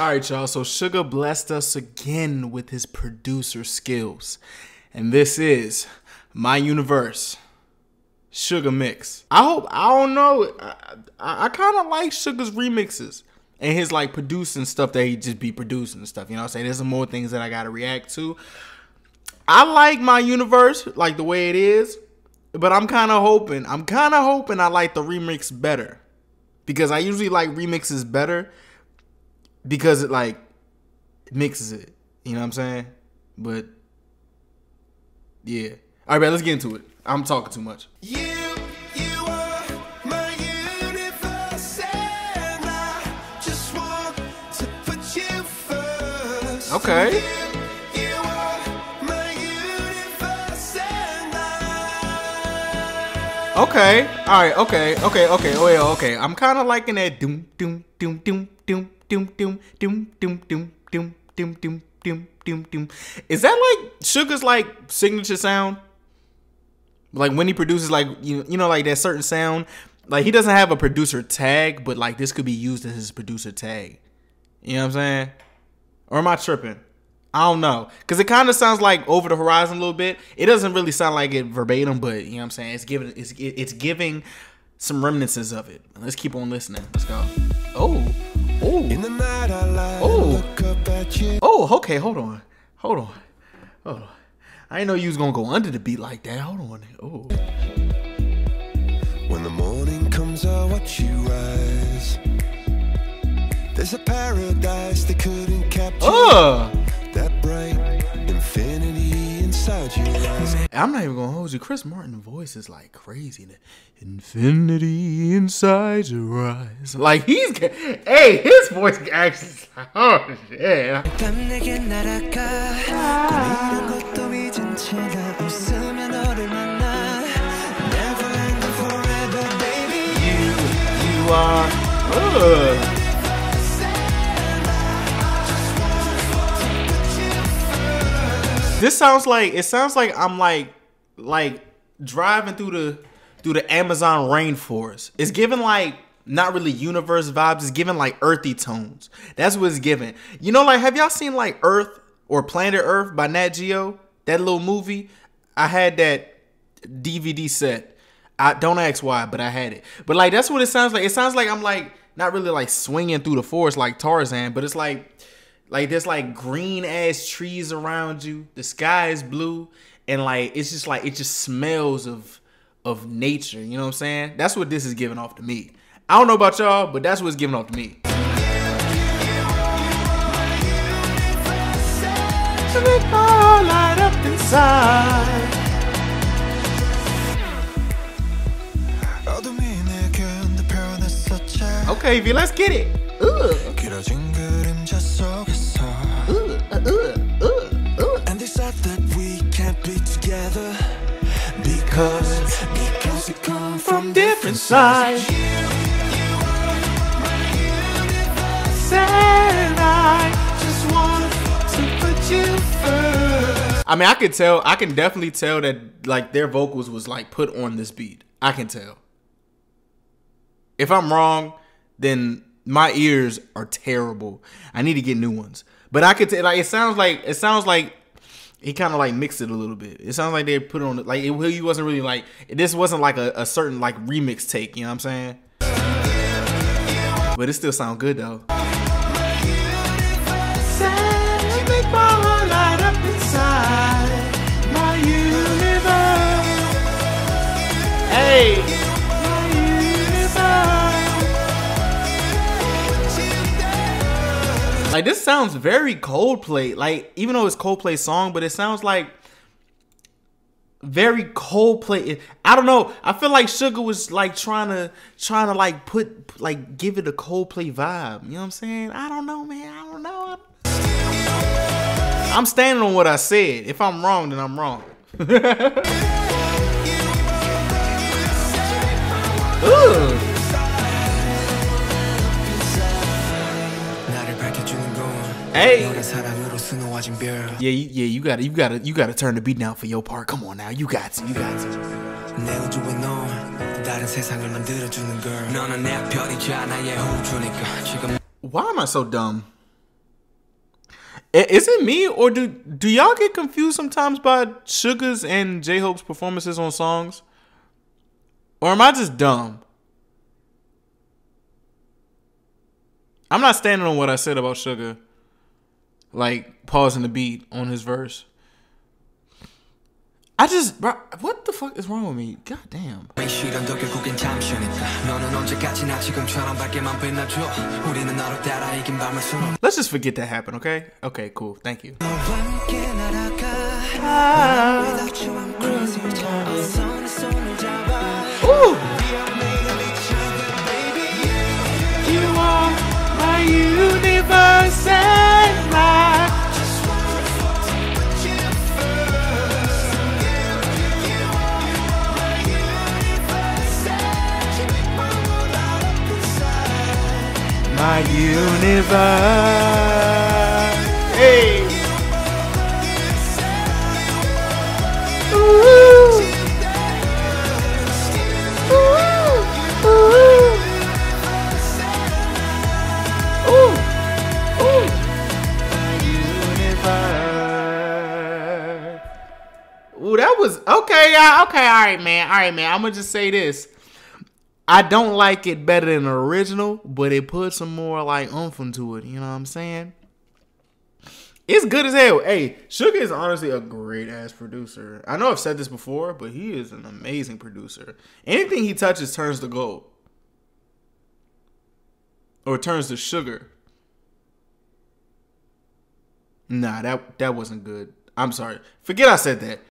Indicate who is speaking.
Speaker 1: All right, y'all. So Suga blessed us again with his producer skills. And this is My Universe. Suga Mix. I hope I don't know. I, I, I kind of like Suga's remixes and his like producing stuff that he just be producing stuff. You know what I'm saying? There's some more things that I gotta react to. I like my universe, like the way it is, but I'm kind of hoping, I'm kind of hoping I like the remix better. Because I usually like remixes better because it like mixes it. You know what I'm saying? But yeah. All right, man, let's get into it. I'm talking too much.
Speaker 2: You, you universe, and I just want to put you.
Speaker 1: Okay.
Speaker 2: You, you are my universe, and I.
Speaker 1: Okay. All right. Okay. Okay. Okay. Oh yeah. Okay. I'm kind of liking that doom doom doom doom doom doom doom doom doom doom doom doom doom doom doom doom. Is that like Suga's like signature sound? Like when he produces like you you know like that certain sound. Like he doesn't have a producer tag, but like this could be used as his producer tag. You know what I'm saying? Or am I tripping? I don't know. Cause it kind of sounds like over the horizon a little bit. It doesn't really sound like it verbatim, but you know what I'm saying? It's giving it's it's giving some reminiscences of it. Let's keep on listening. Let's go. Oh. Oh.
Speaker 2: In the night, I lie
Speaker 1: Oh.
Speaker 2: look up at you.
Speaker 1: Oh, okay, hold on. Hold on. Hold on. I didn't know you was gonna go under the beat like that. Hold on. Oh.
Speaker 2: When the morning comes, I watch you rise. There's a paradise they couldn't capture.
Speaker 1: Ugh. I'm not even gonna hold you. Chris Martin's voice is like crazy. Infinity inside your eyes. Like he's, hey, his voice actually. Oh shit.
Speaker 3: You,
Speaker 1: you are. Ugh. This sounds like it sounds like I'm like like driving through the through the Amazon rainforest. It's giving like not really universe vibes. It's giving like earthy tones. That's what it's giving. You know, like have y'all seen like Earth or Planet Earth by Nat Geo? That little movie. I had that DVD set. I don't ask why, but I had it. But like that's what it sounds like. It sounds like I'm like not really like swinging through the forest like Tarzan, but it's like like there's like green ass trees around you. The sky is blue, and like it's just like it just smells of of nature. You know what I'm saying? That's what this is giving off to me. I don't know about y'all, but that's what's giving off to me. Okay, V, let's get it. Ugh.
Speaker 2: Together because because we come from different sides.
Speaker 1: I. I mean, I could tell. I can definitely tell that like their vocals was like put on this beat. I can tell. If I'm wrong, then my ears are terrible. I need to get new ones. But I could tell. Like it sounds like it sounds like he kind of like mixed it a little bit. It sounds like they put it on like it, he wasn't really like this wasn't like a, a certain like remix take. You know what I'm saying? But it still sound good though. Like this sounds very Coldplay. Like even though it's Coldplay song, but it sounds like very Coldplay. I don't know. I feel like Suga was like trying to trying to like put like give it a Coldplay vibe. You know what I'm saying? I don't know, man. I don't know. I'm standing on what I said. If I'm wrong, then I'm wrong. Ooh. Hey. Yeah, yeah, you gotta, you gotta, you gotta turn the beat down for your part. Come on now, you got to, you got to. Why am I so dumb? Is it me or do do y'all get confused sometimes by Suga's and J Hope's performances on songs? Or am I just dumb? I'm not standing on what I said about Suga Like pausing the beat on his verse. I just bro, what the fuck is wrong with me? God damn.
Speaker 3: 이 시련도 결국엔 잠시니까 너는 언제까지나 지금처럼 밝게만 빛나줘 우리는 너를 따라 이긴 밤을 수놓
Speaker 1: Let's just forget that happened, okay? Okay, cool. Thank you. That was okay, y'all. Okay, all right, man. All right, man. I'm gonna just say this. I don't like it better than the original, but it put some more like oomph into it. You know what I'm saying? It's good as hell. Hey, Suga is honestly a great ass producer. I know I've said this before, but he is an amazing producer. Anything he touches turns to gold. Or turns to sugar. Nah, that that wasn't good. I'm sorry. Forget I said that.